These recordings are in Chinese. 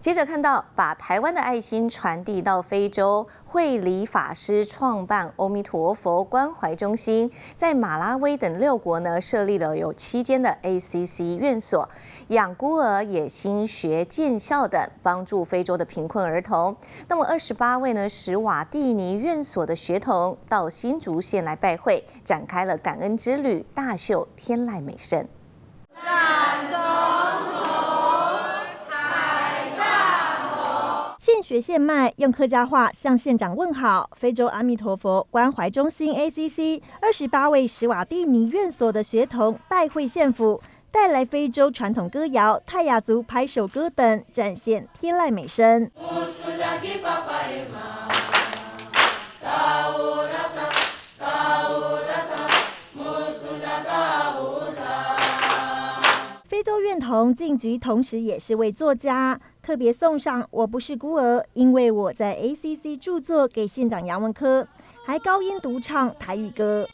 接着看到，把台湾的爱心传递到非洲，慧理法师创办阿弥陀佛关怀中心，在马拉维等六国呢设立了有七间的 ACC 院所，养孤儿、也心学建校等，帮助非洲的贫困儿童。那么二十八位呢史瓦蒂尼院所的学童到新竹县来拜会，展开了感恩之旅，大秀天籁美声。学线麦，用客家话向县长问好。非洲阿弥陀佛关怀中心 ACC 二十八位史瓦蒂尼院所的学童拜会县府，带来非洲传统歌谣、泰雅族拍手歌等，展现天籁美声。非洲院童进局，同时也是位作家，特别送上《我不是孤儿》，因为我在 ACC 著作给县长杨文科，还高音独唱台语歌。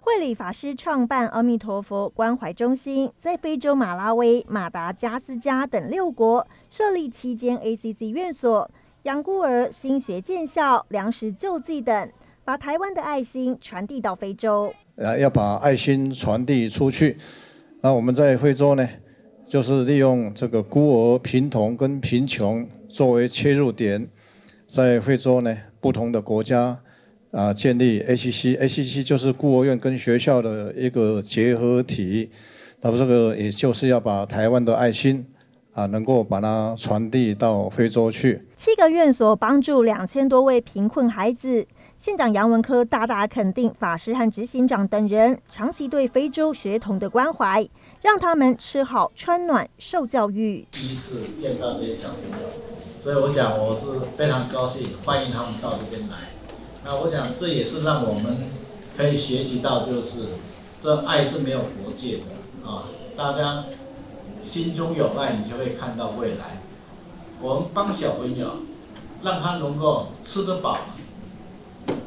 慧理法师创办阿弥陀佛关怀中心，在非洲马拉维、马达加斯加等六国设立七间 ACC 院所。养孤儿、新学建校、粮食救济等，把台湾的爱心传递到非洲。啊，要把爱心传递出去。那我们在非洲呢，就是利用这个孤儿、贫童跟贫穷作为切入点，在非洲呢不同的国家啊建立 ACC，ACC 就是孤儿院跟学校的一个结合体。那么这个也就是要把台湾的爱心。啊，能够把它传递到非洲去。七个院所帮助两千多位贫困孩子。县长杨文科大大肯定法师和执行长等人长期对非洲学童的关怀，让他们吃好穿暖受教育。第一次见到这些小朋友，所以我想我是非常高兴，欢迎他们到这边来。那我想这也是让我们可以学习到，就是这爱是没有国界的啊，大家。心中有爱，你就会看到未来。我们帮小朋友，让他能够吃得饱，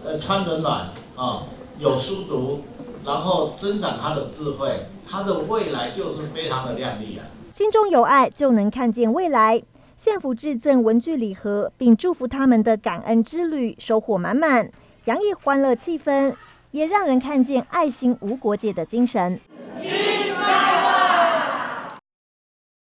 呃，穿得暖啊，有书读，然后增长他的智慧，他的未来就是非常的亮丽啊。心中有爱，就能看见未来。县府致赠文具礼盒，并祝福他们的感恩之旅收获满满，洋溢欢乐气氛，也让人看见爱心无国界的精神。